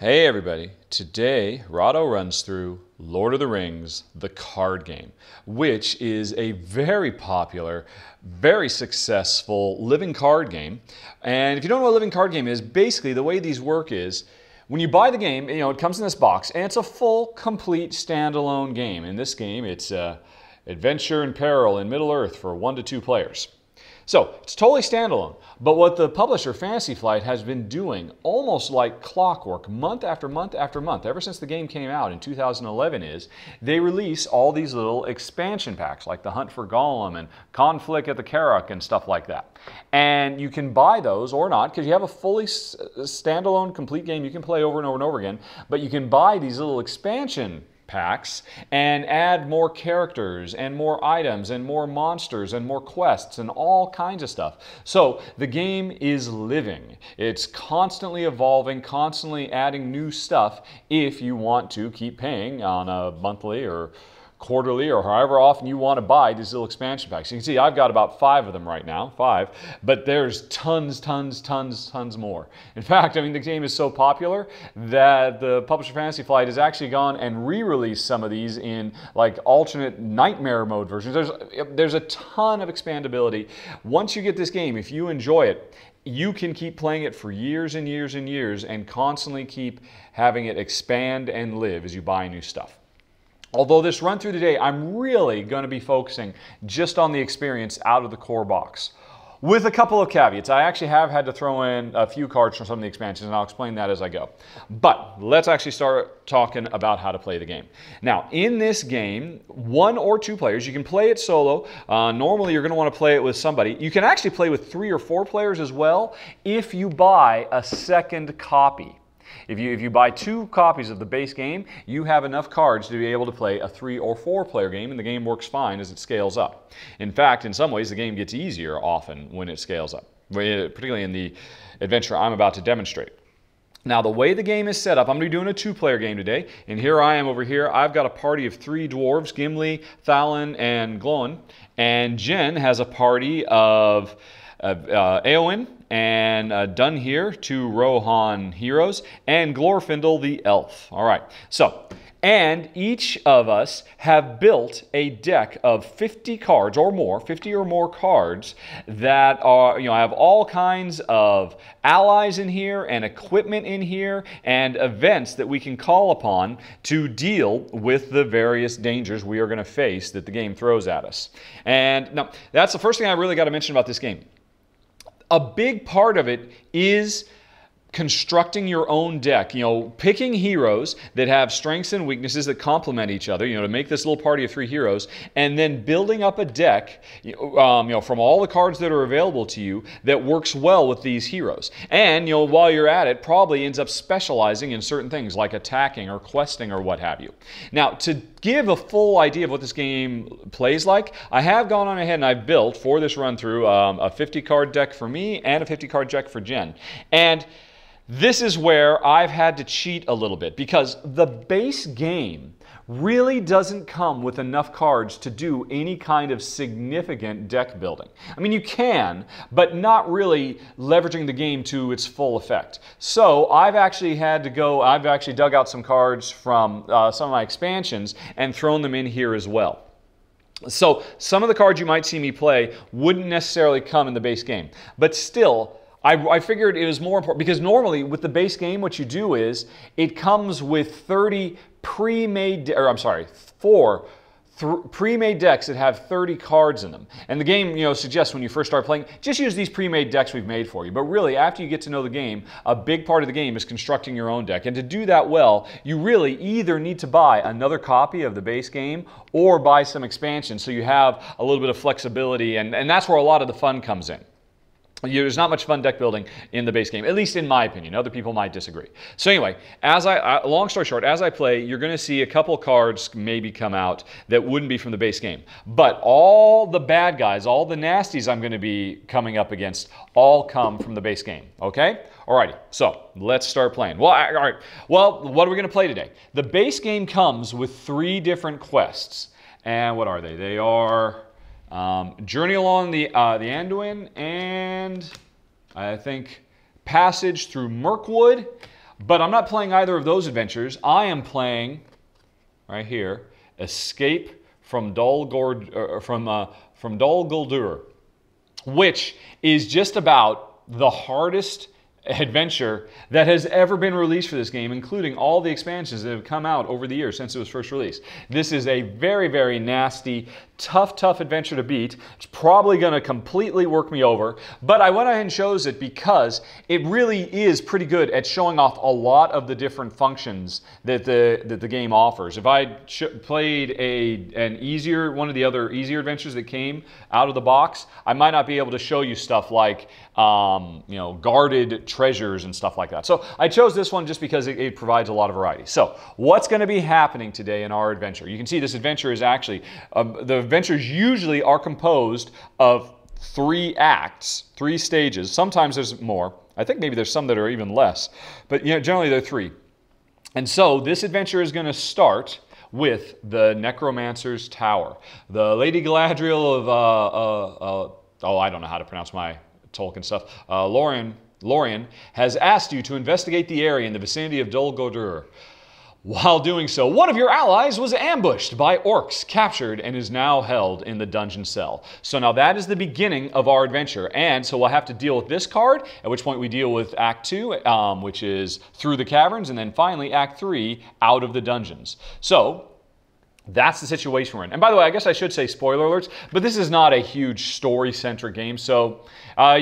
Hey everybody, today Rahdo runs through Lord of the Rings, the card game, which is a very popular, very successful living card game. And if you don't know what a living card game is, basically the way these work is when you buy the game, you know, it comes in this box and it's a full, complete, standalone game. In this game, it's uh, Adventure and Peril in Middle Earth for one to two players. So it's totally standalone. But what the publisher, Fantasy Flight, has been doing almost like clockwork, month after month after month, ever since the game came out in 2011, is they release all these little expansion packs, like the Hunt for Gollum and Conflict at the Carrock and stuff like that. And you can buy those or not, because you have a fully uh, standalone, complete game you can play over and over and over again. But you can buy these little expansion packs and add more characters and more items and more monsters and more quests and all kinds of stuff. So the game is living. It's constantly evolving, constantly adding new stuff if you want to keep paying on a monthly or quarterly or however often you want to buy these little expansion packs. You can see I've got about five of them right now, five, but there's tons, tons, tons, tons more. In fact, I mean, the game is so popular that the publisher Fantasy Flight has actually gone and re-released some of these in like alternate nightmare mode versions. There's, there's a ton of expandability. Once you get this game, if you enjoy it, you can keep playing it for years and years and years and constantly keep having it expand and live as you buy new stuff. Although this run through today, I'm really going to be focusing just on the experience out of the core box. With a couple of caveats. I actually have had to throw in a few cards from some of the expansions, and I'll explain that as I go. But let's actually start talking about how to play the game. Now, in this game, one or two players, you can play it solo. Uh, normally, you're going to want to play it with somebody. You can actually play with three or four players as well if you buy a second copy. If you, if you buy two copies of the base game, you have enough cards to be able to play a three or four player game, and the game works fine as it scales up. In fact, in some ways, the game gets easier often when it scales up, particularly in the adventure I'm about to demonstrate. Now, the way the game is set up, I'm going to be doing a two player game today. And here I am over here. I've got a party of three dwarves Gimli, Thalin, and Glóin. And Jen has a party of uh, uh, Éowyn, and uh, Dunhere, two Rohan heroes, and Glorfindel the elf. All right, so, and each of us have built a deck of 50 cards or more, 50 or more cards that are, you know, have all kinds of allies in here and equipment in here and events that we can call upon to deal with the various dangers we are going to face that the game throws at us. And now, that's the first thing I really got to mention about this game a big part of it is constructing your own deck, you know, picking heroes that have strengths and weaknesses that complement each other, you know, to make this little party of three heroes, and then building up a deck, um, you know, from all the cards that are available to you that works well with these heroes. And, you know, while you're at it, probably ends up specializing in certain things like attacking or questing or what have you. Now, to give a full idea of what this game plays like, I have gone on ahead and I've built for this run through um, a 50 card deck for me and a 50 card deck for Jen. And this is where I've had to cheat a little bit because the base game really doesn't come with enough cards to do any kind of significant deck building. I mean, you can, but not really leveraging the game to its full effect. So I've actually had to go, I've actually dug out some cards from uh, some of my expansions and thrown them in here as well. So some of the cards you might see me play wouldn't necessarily come in the base game, but still, I, I, figured it was more important because normally with the base game, what you do is it comes with 30 pre-made, or I'm sorry, four pre-made decks that have 30 cards in them. And the game, you know, suggests when you first start playing, just use these pre-made decks we've made for you. But really, after you get to know the game, a big part of the game is constructing your own deck. And to do that well, you really either need to buy another copy of the base game or buy some expansion so you have a little bit of flexibility. And, and that's where a lot of the fun comes in. There's not much fun deck building in the base game, at least in my opinion. Other people might disagree. So anyway, as I, I long story short, as I play, you're going to see a couple cards maybe come out that wouldn't be from the base game. But all the bad guys, all the nasties I'm going to be coming up against, all come from the base game. Okay? Alrighty. So let's start playing. Well, all right. Well, what are we going to play today? The base game comes with three different quests, and what are they? They are um, Journey along the, uh, the Anduin and I think Passage through Mirkwood But I'm not playing either of those adventures. I am playing, right here, Escape from Dol, Gord, uh, from, uh, from Dol Guldur, which is just about the hardest adventure that has ever been released for this game, including all the expansions that have come out over the years since it was first released. This is a very, very nasty, tough, tough adventure to beat. It's probably going to completely work me over, but I went ahead and chose it because it really is pretty good at showing off a lot of the different functions that the that the game offers. If I played a an easier one of the other easier adventures that came out of the box, I might not be able to show you stuff like um, you know guarded treasures and stuff like that. So I chose this one just because it, it provides a lot of variety. So what's going to be happening today in our adventure? You can see this adventure is actually um, the adventures usually are composed of three acts, three stages. Sometimes there's more. I think maybe there's some that are even less, but you know, generally they're three. And so this adventure is going to start with the Necromancer's Tower. The Lady Galadriel of, uh, uh, uh, oh, I don't know how to pronounce my Tolkien stuff. Uh, Lorien, Lorien has asked you to investigate the area in the vicinity of Dol Guldur. While doing so, one of your allies was ambushed by orcs, captured, and is now held in the dungeon cell. So now that is the beginning of our adventure. And so we'll have to deal with this card, at which point we deal with Act 2, um, which is through the caverns, and then finally Act 3, out of the dungeons. So that's the situation we're in. And by the way, I guess I should say spoiler alerts, but this is not a huge story-centric game. So uh,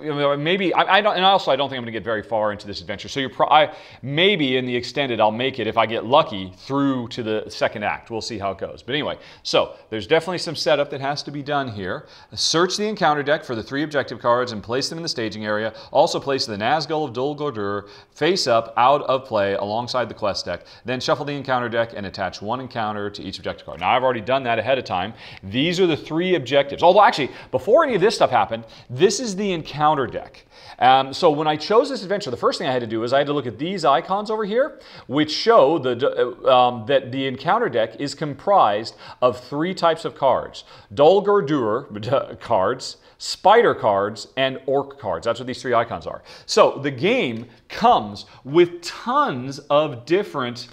maybe I, I, don't, and also I don't think I'm going to get very far into this adventure. So you're pro- I, maybe in the extended I'll make it if I get lucky through to the second act. We'll see how it goes. But anyway, so there's definitely some setup that has to be done here. Search the encounter deck for the three objective cards and place them in the staging area. Also place the Nazgul of Dol Guldur face up out of play alongside the quest deck. Then shuffle the encounter deck and attach one encounter to each objective card. Now I've already done that ahead of time. These are the three objectives. Although actually, before any of this stuff happened, this is the encounter encounter deck. Um, so when I chose this adventure, the first thing I had to do is I had to look at these icons over here, which show the, uh, um, that the encounter deck is comprised of three types of cards. Dol Guldur cards, spider cards, and orc cards. That's what these three icons are. So the game comes with tons of different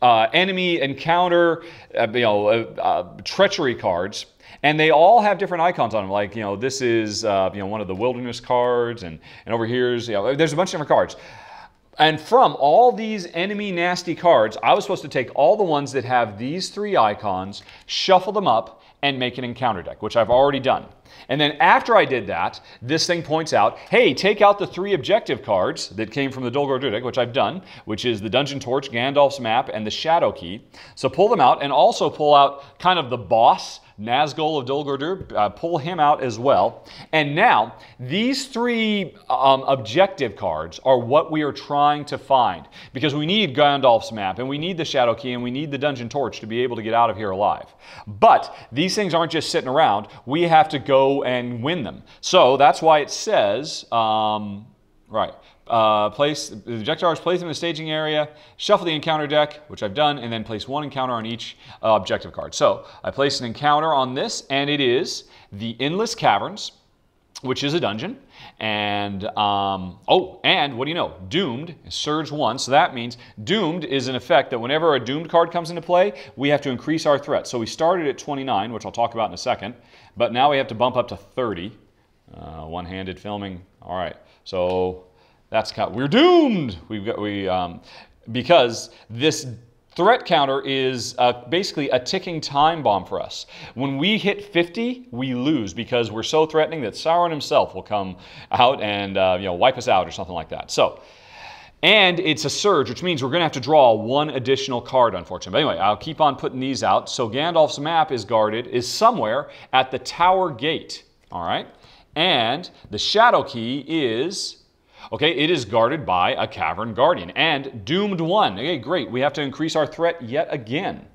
uh, enemy encounter, uh, you know, uh, uh treachery cards and they all have different icons on them. Like, you know, this is, uh, you know, one of the wilderness cards, and, and over here's, you know, there's a bunch of different cards. And from all these enemy nasty cards, I was supposed to take all the ones that have these three icons, shuffle them up, and make an encounter deck, which I've already done. And then after I did that, this thing points out, hey, take out the three objective cards that came from the Dol Guldur deck, which I've done, which is the Dungeon Torch, Gandalf's Map, and the Shadow Key. So pull them out and also pull out kind of the boss Nazgul of Dol Guldur, uh, pull him out as well. And now, these three um, objective cards are what we are trying to find because we need Gandalf's map and we need the Shadow Key and we need the Dungeon Torch to be able to get out of here alive. But these things aren't just sitting around. We have to go and win them. So that's why it says, um, right, uh, place the objectives, place them in the staging area, shuffle the encounter deck, which I've done, and then place one encounter on each uh, objective card. So I place an encounter on this, and it is the Endless Caverns, which is a dungeon. And, um, oh, and what do you know? Doomed, Surge 1. So that means Doomed is an effect that whenever a Doomed card comes into play, we have to increase our threat. So we started at 29, which I'll talk about in a second, but now we have to bump up to 30. Uh, one-handed filming. All right. So that's of, we're doomed. We've got we um, because this threat counter is uh, basically a ticking time bomb for us. When we hit 50, we lose because we're so threatening that Sauron himself will come out and uh, you know wipe us out or something like that. So. And it's a surge, which means we're going to have to draw one additional card, unfortunately. But anyway, I'll keep on putting these out. So Gandalf's map is guarded, is somewhere at the tower gate. All right? And the shadow key is Okay, it is guarded by a cavern guardian and doomed one. Okay, great. We have to increase our threat yet again.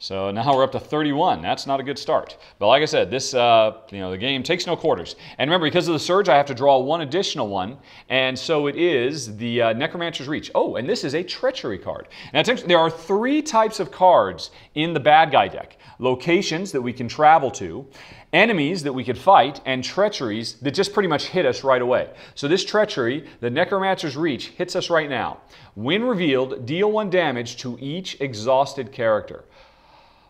So now we're up to 31. That's not a good start. But like I said, this uh, you know the game takes no quarters. And remember, because of the surge, I have to draw one additional one, and so it is the uh, Necromancer's Reach. Oh, and this is a Treachery card. Now there are three types of cards in the bad guy deck: locations that we can travel to, enemies that we could fight, and treacheries that just pretty much hit us right away. So this treachery, the Necromancer's Reach, hits us right now. When revealed, deal one damage to each exhausted character.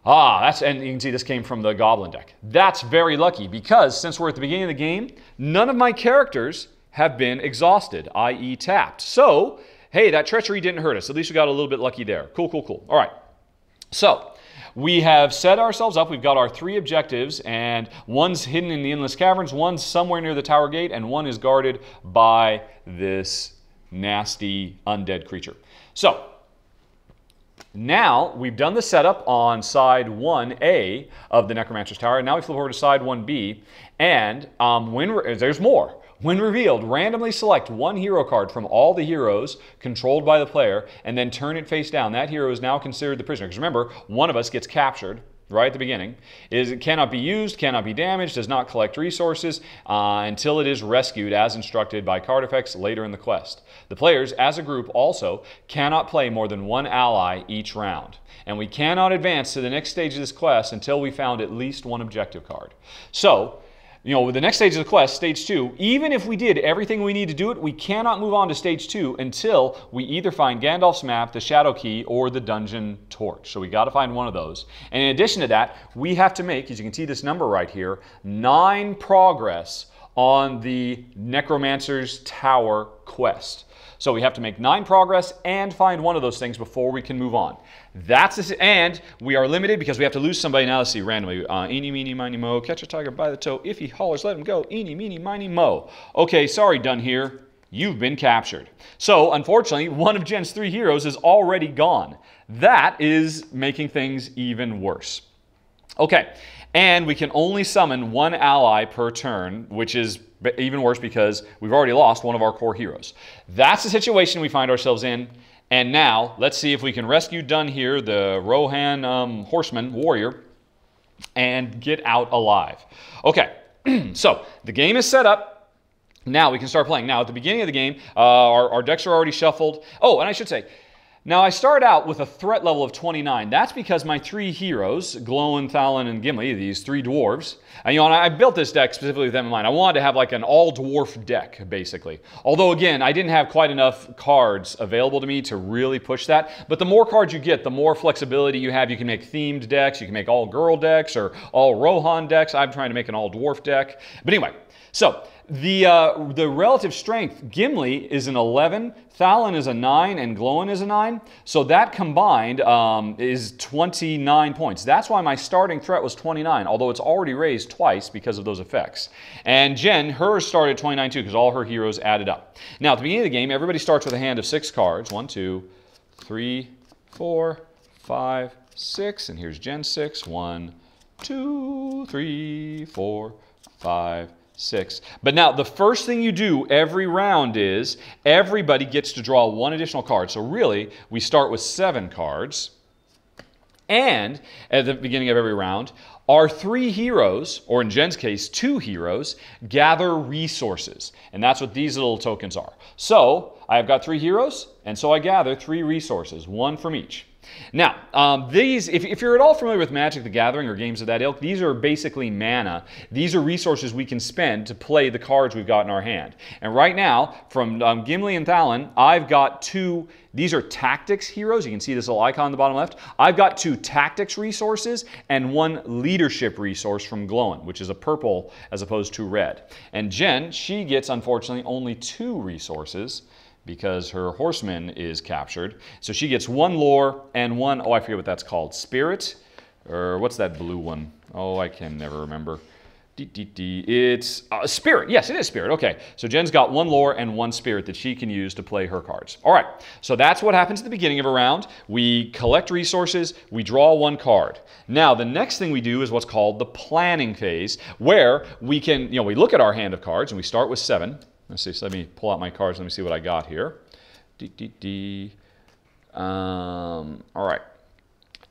Ah, that's, and you can see this came from the Goblin deck. That's very lucky because since we're at the beginning of the game, none of my characters have been exhausted, i.e. tapped. So, hey, that treachery didn't hurt us. At least we got a little bit lucky there. Cool, cool, cool. All right. So, we have set ourselves up. We've got our three objectives, and one's hidden in the Endless Caverns, one's somewhere near the Tower Gate, and one is guarded by this nasty undead creature. So, now we've done the setup on side 1A of the Necromancer's Tower, and now we flip over to side 1B, and um, when there's more. When revealed, randomly select one hero card from all the heroes controlled by the player, and then turn it face down. That hero is now considered the prisoner. Because remember, one of us gets captured, right at the beginning, is it cannot be used, cannot be damaged, does not collect resources uh, until it is rescued as instructed by card effects later in the quest. The players, as a group, also cannot play more than one ally each round. And we cannot advance to the next stage of this quest until we found at least one objective card. So, you know, with the next stage of the quest, stage two, even if we did everything we need to do it, we cannot move on to stage two until we either find Gandalf's map, the Shadow Key, or the Dungeon Torch. So we got to find one of those. And in addition to that, we have to make, as you can see this number right here, nine progress on the Necromancer's Tower quest. So we have to make nine progress and find one of those things before we can move on. That's a, and we are limited because we have to lose somebody. Now let's see randomly. Uh, eeny, meeny, miny, mo. Catch a tiger by the toe. If he hollers, let him go. Eeny, meeny, miny, mo. Okay, sorry, Dunhere. You've been captured. So unfortunately, one of Jen's three heroes is already gone. That is making things even worse. Okay, and we can only summon one ally per turn, which is even worse because we've already lost one of our core heroes. That's the situation we find ourselves in. And now, let's see if we can rescue Dunhere, the Rohan um, horseman, warrior, and get out alive. Okay, so the game is set up. Now we can start playing. Now, at the beginning of the game, uh, our, our decks are already shuffled. Oh, and I should say, now I start out with a threat level of 29. That's because my three heroes, Glóin, Thalin, and Gimli, these three dwarves, and, you know, and I built this deck specifically with them in mind. I wanted to have like an all-dwarf deck, basically. Although, again, I didn't have quite enough cards available to me to really push that. But the more cards you get, the more flexibility you have. You can make themed decks, you can make all-girl decks, or all Rohan decks. I'm trying to make an all-dwarf deck. But anyway, so the, uh, the relative strength, Gimli is an 11, Thalin is a 9, and Glóin is a 9. So that combined um, is 29 points. That's why my starting threat was 29, although it's already raised twice because of those effects. And Jen, hers started 29 too because all her heroes added up. Now, at the beginning of the game, everybody starts with a hand of six cards. One, two, three, four, five, six. And here's Jen 6. One, two, three, four, five, six. But now, the first thing you do every round is everybody gets to draw one additional card. So really, we start with seven cards. And at the beginning of every round, our three heroes, or in Jen's case, two heroes, gather resources. And that's what these little tokens are. So I've got three heroes, and so I gather three resources, one from each. Now, um, these, if, if, you're at all familiar with Magic the Gathering or games of that ilk, these are basically mana. These are resources we can spend to play the cards we've got in our hand. And right now, from um, Gimli and Thalin, I've got two, these are tactics heroes. You can see this little icon on the bottom left. I've got two tactics resources and one leadership resource from Glóin, which is a purple as opposed to red. And Jen, she gets, unfortunately, only two resources because her horseman is captured. So she gets one lore and one, oh, I forget what that's called, spirit? Or what's that blue one? Oh, I can never remember. It's uh, spirit. Yes, it is spirit. Okay. So Jen's got one lore and one spirit that she can use to play her cards. All right. So that's what happens at the beginning of a round. We collect resources, we draw one card. Now, the next thing we do is what's called the planning phase, where we can, you know, we look at our hand of cards and we start with seven. Let's see, so let me pull out my cards. Let me see what I got here. Um, all right.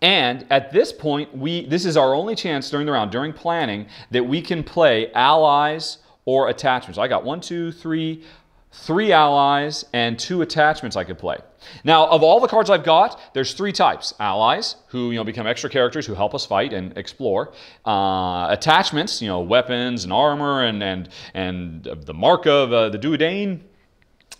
And at this point, we this is our only chance during the round, during planning, that we can play allies or attachments. I got one, two, three, three allies and two attachments I could play. Now, of all the cards I've got, there's three types. Allies, who you know become extra characters who help us fight and explore. Uh, attachments, you know, weapons and armor and and and the mark of uh, the Duodane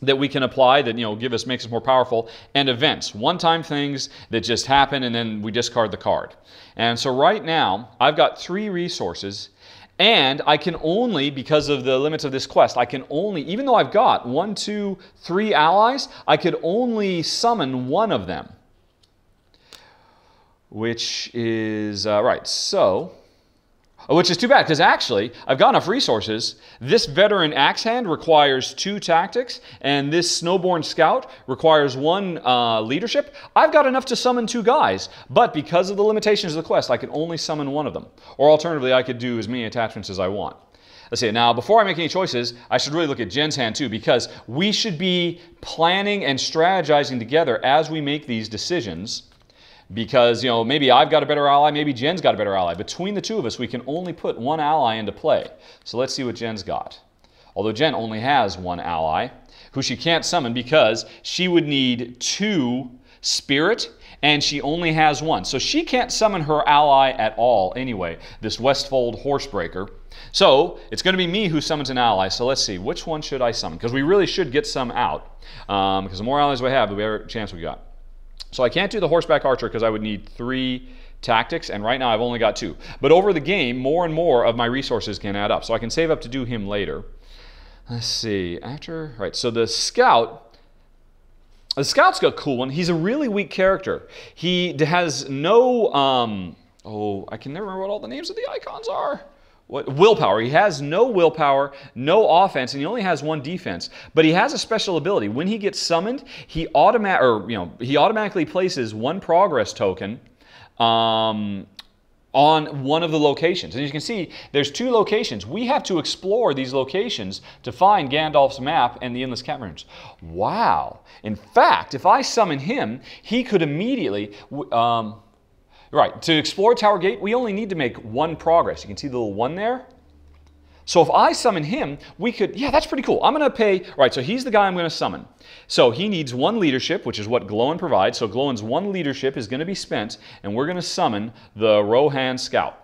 that we can apply that you know give us makes us more powerful and events one-time things that just happen and then we discard the card and so right now i've got three resources and I can only, because of the limits of this quest, I can only, even though I've got one, two, three allies, I could only summon one of them. Which is, uh, right, so which is too bad because actually I've got enough resources. This veteran axe hand requires two tactics, and this snowbourn scout requires one uh, leadership. I've got enough to summon two guys, but because of the limitations of the quest, I can only summon one of them. Or alternatively, I could do as many attachments as I want. Let's see. Now, before I make any choices, I should really look at Jen's hand too, because we should be planning and strategizing together as we make these decisions because you know maybe I've got a better ally, maybe Jen's got a better ally. Between the two of us, we can only put one ally into play. So let's see what Jen's got. Although Jen only has one ally, who she can't summon because she would need two spirit and she only has one. So she can't summon her ally at all anyway, this Westfold Horsebreaker. So it's going to be me who summons an ally. So let's see, which one should I summon? Because we really should get some out. Um, because the more allies we have, the better chance we got. So I can't do the horseback archer because I would need three tactics, and right now I've only got two. But over the game, more and more of my resources can add up. So I can save up to do him later. Let's see, after, right, so the scout, the scout's got a cool one. He's a really weak character. He has no, um, oh, I can never remember what all the names of the icons are. What, willpower. He has no willpower, no offense, and he only has one defense. But he has a special ability. When he gets summoned, he automatic or you know he automatically places one progress token um, on one of the locations. And you can see there's two locations. We have to explore these locations to find Gandalf's map and the Endless Caverns. Wow. In fact, if I summon him, he could immediately. Um, Right, to explore Tower Gate, we only need to make one progress. You can see the little one there. So if I summon him, we could, yeah, that's pretty cool. I'm going to pay, right, so he's the guy I'm going to summon. So he needs one leadership, which is what Glóin provides. So Glóin's one leadership is going to be spent, and we're going to summon the Rohan Scout.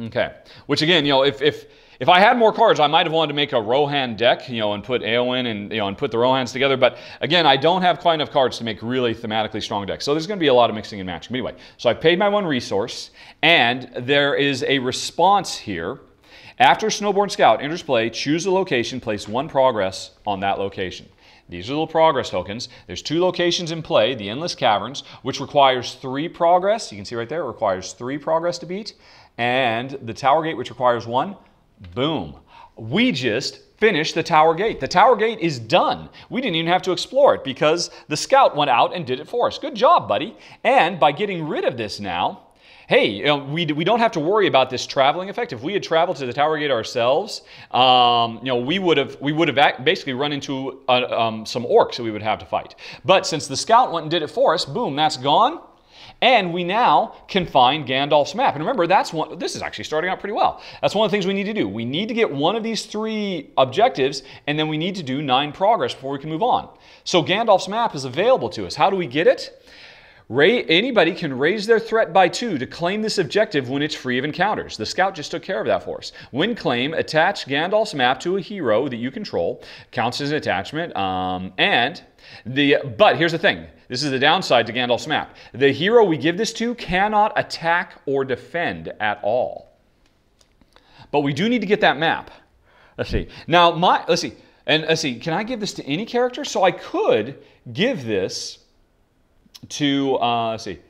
Okay, which again, you know, if, if, if I had more cards, I might have wanted to make a Rohan deck, you know, and put Éowyn and you know and put the Rohans together. But again, I don't have quite enough cards to make really thematically strong decks. So there's going to be a lot of mixing and matching. But anyway, so I paid my one resource, and there is a response here. After Snowbourn Scout enters play, choose a location, place one progress on that location. These are little progress tokens. There's two locations in play, the Endless Caverns, which requires three progress. You can see right there, it requires three progress to beat. And the Tower Gate, which requires one. Boom. We just finished the Tower Gate. The Tower Gate is done. We didn't even have to explore it because the scout went out and did it for us. Good job, buddy. And by getting rid of this now, hey, you know, we, we don't have to worry about this traveling effect. If we had traveled to the Tower Gate ourselves, um, you know, we would have we would have basically run into uh, um, some orcs that we would have to fight. But since the scout went and did it for us, boom, that's gone. And we now can find Gandalf's map. And remember, that's one, this is actually starting out pretty well. That's one of the things we need to do. We need to get one of these three objectives, and then we need to do nine progress before we can move on. So Gandalf's map is available to us. How do we get it? Ray, anybody can raise their threat by two to claim this objective when it's free of encounters. The scout just took care of that for us. When claim, attach Gandalf's map to a hero that you control. Counts as an attachment. Um, and the but here's the thing. This is the downside to Gandalf's map. The hero we give this to cannot attack or defend at all. But we do need to get that map. Let's see. Now, my let's see. And let's see, can I give this to any character? So I could give this to, uh, let's see.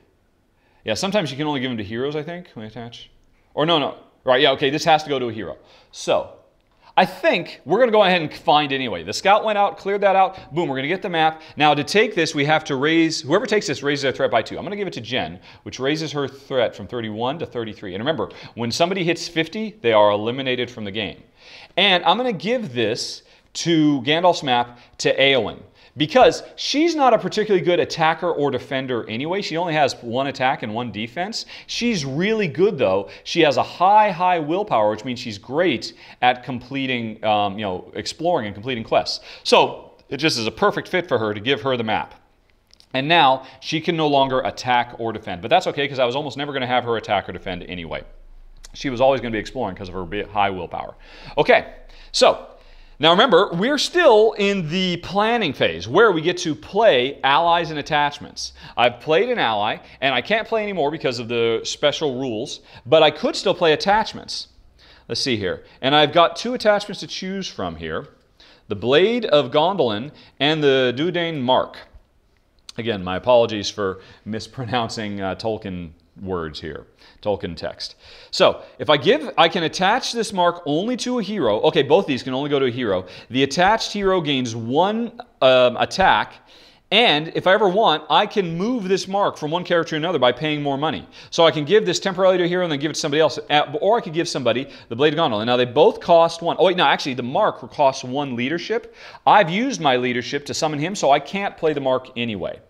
Yeah, sometimes you can only give them to heroes, I think, when attach. Or no, no. Right, yeah, okay, this has to go to a hero. So, I think we're going to go ahead and find anyway. The scout went out, cleared that out. Boom, we're going to get the map. Now, to take this, we have to raise, whoever takes this raises their threat by two. I'm going to give it to Jen, which raises her threat from 31 to 33. And remember, when somebody hits 50, they are eliminated from the game. And I'm going to give this to Gandalf's map to Éowyn because she's not a particularly good attacker or defender anyway. She only has one attack and one defense. She's really good though. She has a high, high willpower, which means she's great at completing, um, you know, exploring and completing quests. So it just is a perfect fit for her to give her the map. And now she can no longer attack or defend. But that's okay because I was almost never going to have her attack or defend anyway. She was always going to be exploring because of her high willpower. Okay, so now remember, we're still in the planning phase where we get to play allies and attachments. I've played an ally, and I can't play anymore because of the special rules, but I could still play attachments. Let's see here. And I've got two attachments to choose from here. The Blade of Gondolin and the Dudain Mark. Again, my apologies for mispronouncing uh, Tolkien words here, Tolkien text. So if I give, I can attach this mark only to a hero. Okay, both these can only go to a hero. The attached hero gains one um, attack, and if I ever want, I can move this mark from one character to another by paying more money. So I can give this temporarily to a hero and then give it to somebody else, or I could give somebody the Blade of Gondolin. Now they both cost one. Oh wait, no, actually the mark costs one leadership. I've used my leadership to summon him, so I can't play the mark anyway.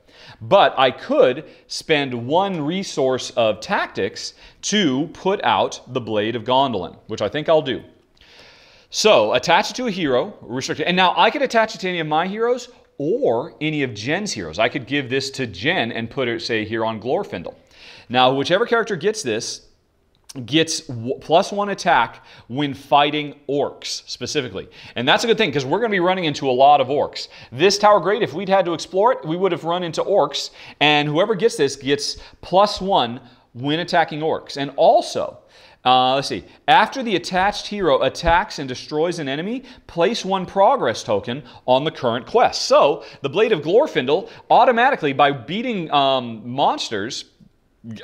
But I could spend one resource of tactics to put out the Blade of Gondolin, which I think I'll do. So attach it to a hero, restrict it. And now I could attach it to any of my heroes or any of Jen's heroes. I could give this to Jen and put it, say, here on Glorfindel. Now, whichever character gets this, gets plus one attack when fighting orcs specifically. And that's a good thing because we're going to be running into a lot of orcs. This tower gate, if we'd had to explore it, we would have run into orcs. And whoever gets this gets plus one when attacking orcs. And also, uh, let's see. After the attached hero attacks and destroys an enemy, place one progress token on the current quest. So the Blade of Glorfindel automatically, by beating um, monsters,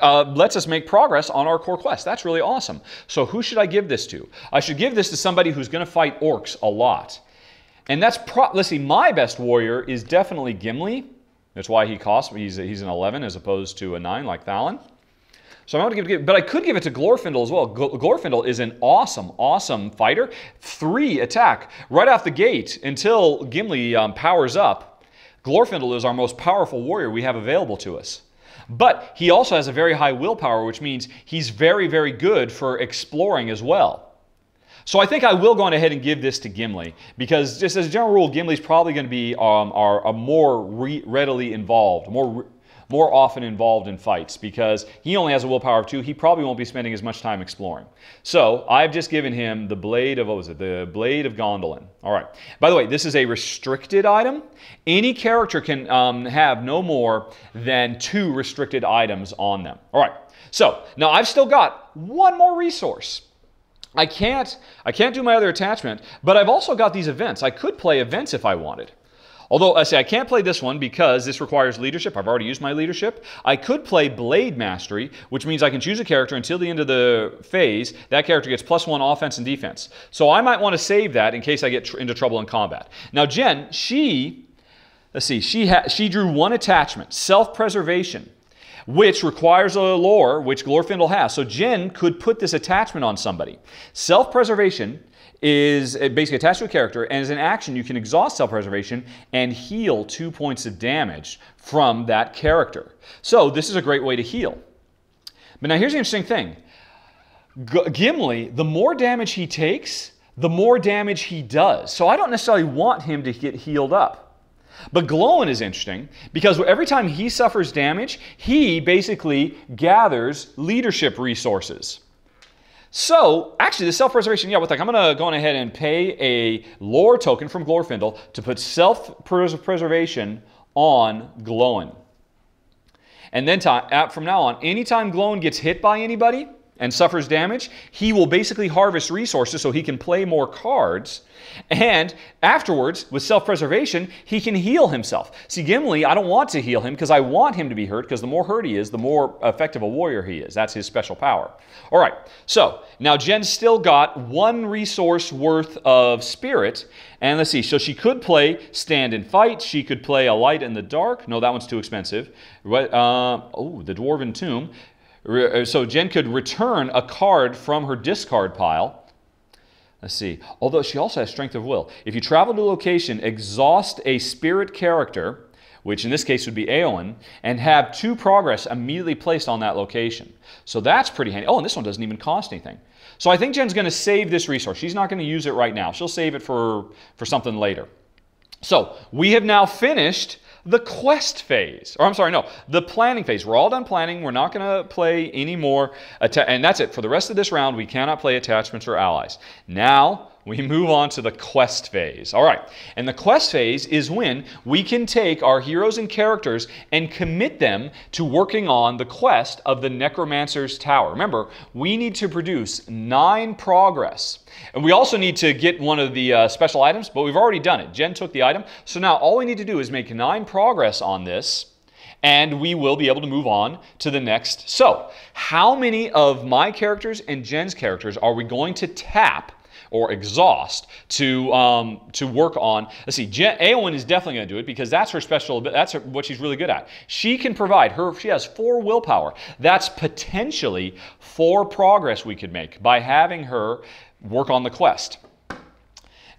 uh, lets us make progress on our core quest. That's really awesome. So who should I give this to? I should give this to somebody who's going to fight orcs a lot. And that's, pro- let's see, my best warrior is definitely Gimli. That's why he costs, he's, he's an 11 as opposed to a 9 like Thalin. So I'm going to give, but I could give it to Glorfindel as well. Glorfindel is an awesome, awesome fighter. Three attack right off the gate until Gimli um, powers up. Glorfindel is our most powerful warrior we have available to us. But he also has a very high willpower, which means he's very, very good for exploring as well. So I think I will go on ahead and give this to Gimli because just as a general rule, Gimli's probably going to be um, are, are more re- readily involved, more more often involved in fights because he only has a willpower of two. He probably won't be spending as much time exploring. So I've just given him the blade of, what was it? The blade of Gondolin. All right. By the way, this is a restricted item. Any character can um, have no more than two restricted items on them. All right. So now I've still got one more resource. I can't, I can't do my other attachment, but I've also got these events. I could play events if I wanted. Although uh, I say I can't play this one because this requires leadership. I've already used my leadership. I could play Blade Mastery, which means I can choose a character until the end of the phase. That character gets plus one offense and defense. So I might want to save that in case I get tr- into trouble in combat. Now Jen, she, let's see, she she drew one attachment, self-preservation which requires a lore, which Glorfindel has. So Jen could put this attachment on somebody. Self preservation is basically attached to a character, and as an action, you can exhaust self preservation and heal two points of damage from that character. So, this is a great way to heal. But now, here's the interesting thing G- Gimli, the more damage he takes, the more damage he does. So, I don't necessarily want him to get healed up. But Glóin is interesting because every time he suffers damage, he basically gathers leadership resources. So, actually, the self-preservation, like, I'm going to go ahead and pay a lore token from Glorfindel to put self-preservation on Glóin. And then from now on, anytime Glóin gets hit by anybody and suffers damage, he will basically harvest resources so he can play more cards and afterwards, with self preservation, he can heal himself. See, Gimli, I don't want to heal him because I want him to be hurt because the more hurt he is, the more effective a warrior he is. That's his special power. All right, so now Jen's still got one resource worth of spirit. And let's see, so she could play Stand and Fight. She could play A Light in the Dark. No, that one's too expensive. Uh, oh, the Dwarven Tomb. Uh, so Jen could return a card from her discard pile. Let's see. Although she also has strength of will. If you travel to a location, exhaust a spirit character, which in this case would be Éowyn, and have two progress immediately placed on that location. So that's pretty handy. Oh, and this one doesn't even cost anything. So I think Jen's going to save this resource. She's not going to use it right now. She'll save it for, for something later. So we have now finished the quest phase. Or I'm sorry, no, the planning phase. We're all done planning. We're not going to play any more. and that's it. For the rest of this round, we cannot play attachments or allies. Now, we move on to the quest phase. All right, and the quest phase is when we can take our heroes and characters and commit them to working on the quest of the Necromancer's Tower. Remember, we need to produce nine progress. And we also need to get one of the uh, special items, but we've already done it. Jen took the item. So now all we need to do is make nine progress on this and we will be able to move on to the next. So, how many of my characters and Jen's characters are we going to tap or exhaust to um, to work on. Let's see, Jen, is definitely going to do it because that's her special. That's her, what she's really good at. She can provide her. She has four willpower. That's potentially four progress we could make by having her work on the quest.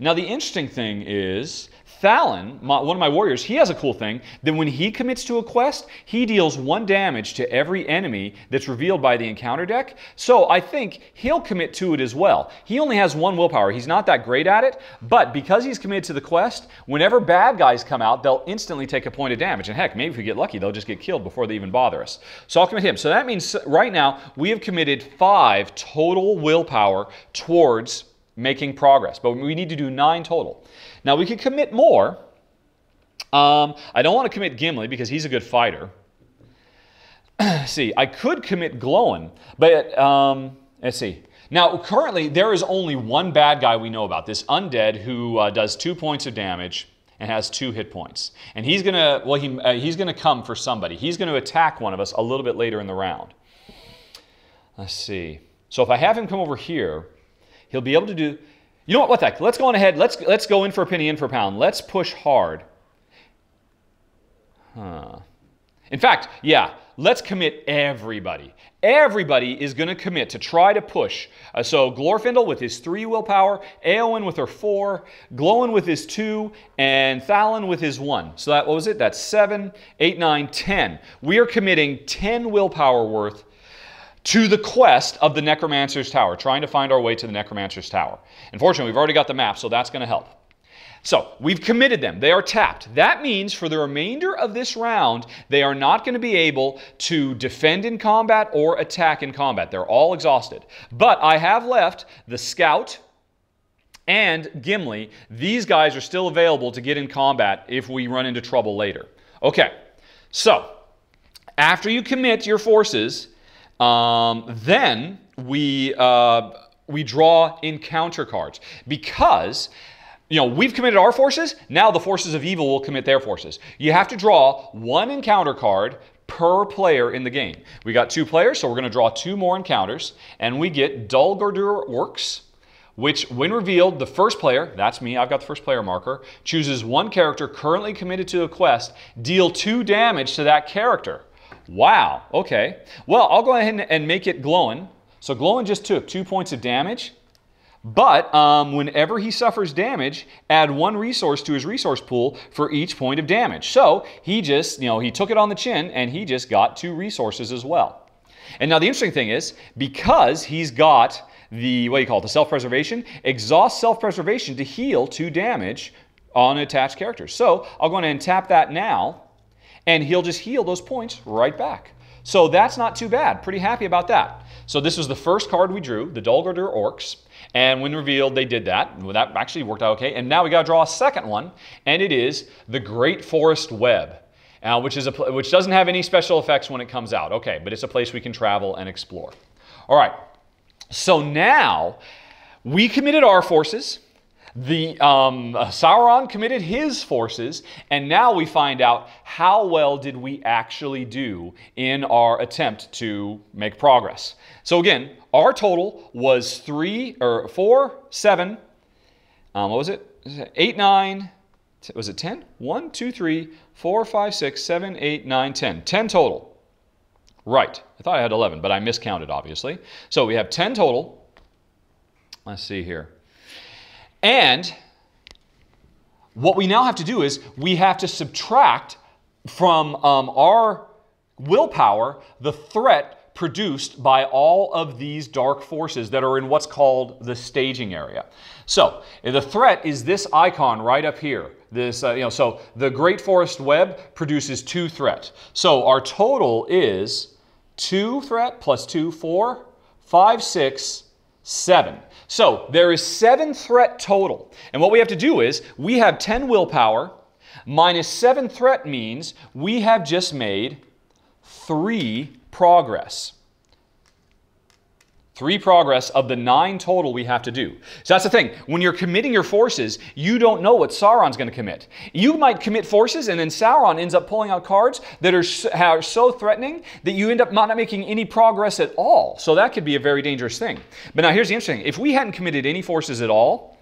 Now the interesting thing is Thalin, my, one of my warriors, he has a cool thing that when he commits to a quest, he deals one damage to every enemy that's revealed by the encounter deck. So I think he'll commit to it as well. He only has one willpower. He's not that great at it, but because he's committed to the quest, whenever bad guys come out, they'll instantly take a point of damage. And heck, maybe if we get lucky, they'll just get killed before they even bother us. So I'll commit him. So that means right now we have committed five total willpower towards making progress, but we need to do nine total. Now we could commit more. Um, I don't want to commit Gimli because he's a good fighter. see, I could commit Glóin, but um, let's see. Now, currently, there is only one bad guy we know about, this undead who uh, does two points of damage and has two hit points. And he's going to, well, he, uh, he's going to come for somebody. He's going to attack one of us a little bit later in the round. Let's see. So if I have him come over here, he'll be able to do, you know what? What the heck? Let's go on ahead. Let's let's go in for a penny, in for a pound. Let's push hard. Huh. In fact, yeah, let's commit everybody. Everybody is going to commit to try to push. Uh, so Glorfindel with his three willpower, Éowyn with her four, Glóin with his two, and Thalin with his one. So that what was it? That's seven, eight, nine, ten. We are committing ten willpower worth to the quest of the Necromancer's Tower, trying to find our way to the Necromancer's Tower. Unfortunately, we've already got the map, so that's going to help. So we've committed them. They are tapped. That means for the remainder of this round, they are not going to be able to defend in combat or attack in combat. They're all exhausted. But I have left the Scout and Gimli. These guys are still available to get in combat if we run into trouble later. Okay, so after you commit your forces, um, then we, uh, we draw encounter cards because you know, we've committed our forces, now the forces of evil will commit their forces. You have to draw one encounter card per player in the game. We got two players, so we're going to draw two more encounters, and we get Dol Guldur Orcs, which, when revealed, the first player, that's me, I've got the first player marker, chooses one character currently committed to a quest, deal two damage to that character. Wow, okay. Well, I'll go ahead and make it Glóin. So Glóin just took two points of damage. But um, whenever he suffers damage, add one resource to his resource pool for each point of damage. So he just, you know, he took it on the chin and he just got two resources as well. And now the interesting thing is, because he's got the, what do you call it, the self-preservation, exhaust self-preservation to heal two damage on attached characters. So I'll go ahead and tap that now and he'll just heal those points right back. So that's not too bad. Pretty happy about that. So this was the first card we drew, the Dol Guldur Orcs. And when revealed, they did that. Well, that actually worked out okay. And now we got to draw a second one, and it is the Great Forest Web, uh, which, is a which doesn't have any special effects when it comes out. Okay, but it's a place we can travel and explore. All right, so now we committed our forces. The um, Sauron committed his forces, and now we find out how well did we actually do in our attempt to make progress. So again, our total was three or four, seven. Um, what was it? Eight, nine. Was it ten? One, two, three, four, five, six, seven, eight, nine, ten. Ten total. Right. I thought I had 11, but I miscounted, obviously. So we have 10 total. Let's see here. And what we now have to do is we have to subtract from um, our willpower the threat produced by all of these dark forces that are in what's called the staging area. So the threat is this icon right up here. This, uh, you know, so the Great Forest Web produces two threat. So our total is two threat plus two, four, five, six, seven. So there is seven threat total. And what we have to do is we have 10 willpower minus seven threat means we have just made three progress. Three progress of the nine total we have to do. So that's the thing. When you're committing your forces, you don't know what Sauron's going to commit. You might commit forces, and then Sauron ends up pulling out cards that are, so threatening that you end up not making any progress at all. So that could be a very dangerous thing. But now here's the interesting thing. If we hadn't committed any forces at all,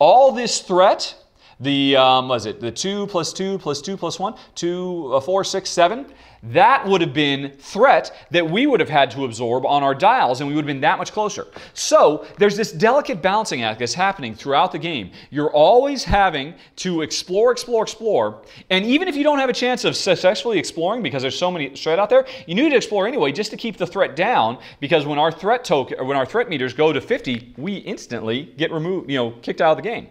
all this threat the, um, was it, the 2 plus 2 plus 2 plus 1, 2, uh, 4, 6, 7, that would have been threat that we would have had to absorb on our dials and we would have been that much closer. So there's this delicate balancing act that's happening throughout the game. You're always having to explore, explore, explore. And even if you don't have a chance of successfully exploring because there's so many threat out there, you need to explore anyway just to keep the threat down because when our threat token when our threat meters go to 50, we instantly get removed, you know, kicked out of the game.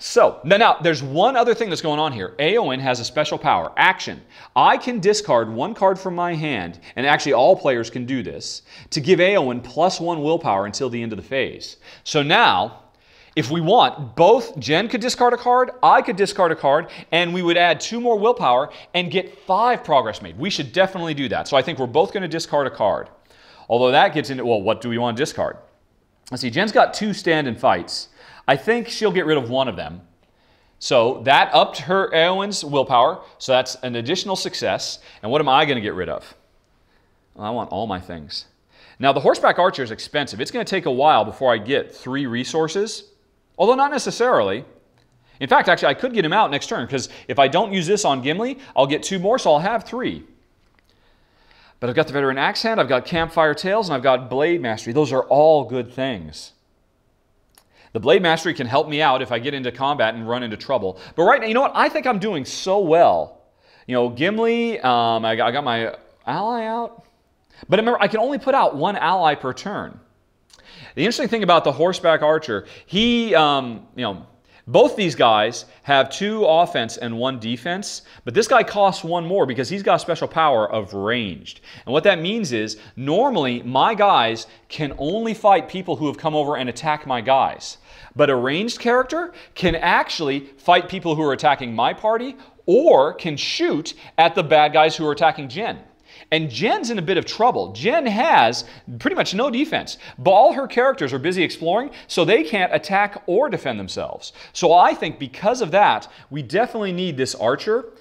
So, now, now, there's one other thing that's going on here. Eowyn has a special power, action. I can discard one card from my hand, and actually all players can do this, to give Eowyn plus one willpower until the end of the phase. So now, if we want, both Jen could discard a card, I could discard a card, and we would add two more willpower and get five progress made. We should definitely do that. So I think we're both going to discard a card. Although that gets into, well, what do we want to discard? Let's see, Jen's got two stand and fights. I think she'll get rid of one of them. So that upped her Eowyn's willpower. So that's an additional success. And what am I going to get rid of? Well, I want all my things. Now, the horseback archer is expensive. It's going to take a while before I get three resources, although not necessarily. In fact, actually, I could get him out next turn because if I don't use this on Gimli, I'll get two more, so I'll have three. But I've got the veteran axe hand, I've got campfire tales, and I've got blade mastery. Those are all good things. The Blade Mastery can help me out if I get into combat and run into trouble. But right now, you know what? I think I'm doing so well. You know, Gimli, um, I, got, I got my ally out. But remember, I can only put out one ally per turn. The interesting thing about the horseback archer, he, um, you know, both these guys have two offense and one defense, but this guy costs one more because he's got a special power of ranged. And what that means is normally my guys can only fight people who have come over and attack my guys. But a ranged character can actually fight people who are attacking my party or can shoot at the bad guys who are attacking Jen. And Jen's in a bit of trouble. Jen has pretty much no defense. But all her characters are busy exploring, so they can't attack or defend themselves. So I think because of that, we definitely need this archer.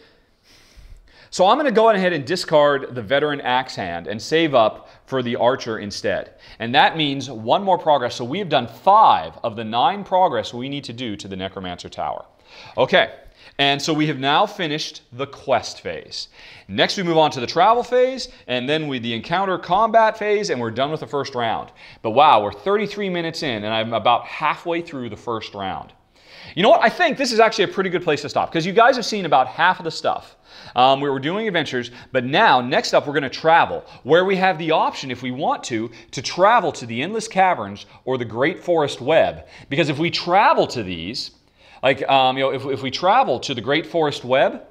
So I'm going to go ahead and discard the veteran axe hand and save up for the archer instead. And that means one more progress. So we have done five of the nine progress we need to do to the Necromancer Tower. Okay. And so we have now finished the quest phase. Next, we move on to the travel phase, and then we the encounter combat phase, and we're done with the first round. But wow, we're 33 minutes in, and I'm about halfway through the first round. You know what? I think this is actually a pretty good place to stop because you guys have seen about half of the stuff. Um, we were doing adventures, but now, next up, we're going to travel, where we have the option, if we want to, to travel to the Endless Caverns or the Great Forest Web. Because if we travel to these, like, um, you know, if, if we travel to the Great Forest Web,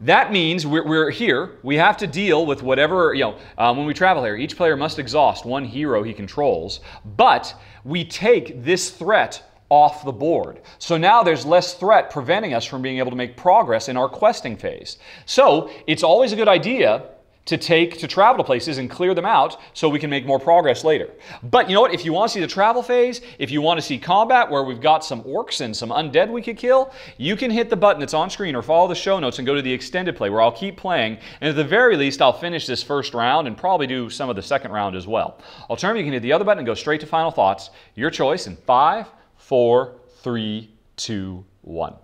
that means we're, we're, here. We have to deal with whatever, you know, um, when we travel here, each player must exhaust one hero he controls, but we take this threat off the board. So now there's less threat preventing us from being able to make progress in our questing phase. So it's always a good idea to take to travel to places and clear them out so we can make more progress later. But you know what? If you want to see the travel phase, if you want to see combat where we've got some orcs and some undead we could kill, you can hit the button that's on screen or follow the show notes and go to the extended play where I'll keep playing. And at the very least, I'll finish this first round and probably do some of the second round as well. Alternatively, you can hit the other button and go straight to final thoughts. Your choice in five, four, three, two, one.